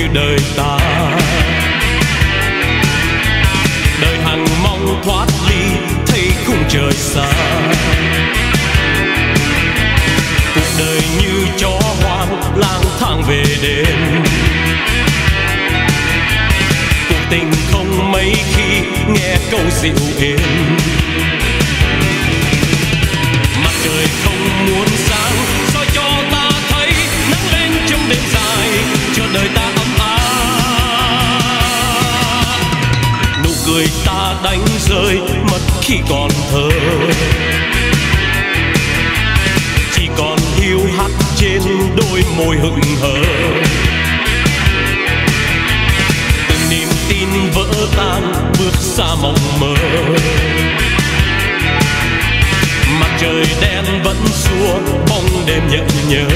như đời ta. Đời hằng mong thoát ly, thấy khung trời xa. Cuộc đời như chó hoang, lang thang về đêm. Cuộc tình không mấy khi nghe câu dịu êm. Người cười ta đánh rơi, mất khi còn thơ. Chỉ còn hiu hắt trên đôi môi hững hờ. Từng niềm tin vỡ tan, bước xa mộng mơ. Mặt trời đen vẫn xua bóng đêm nhẫn nhớ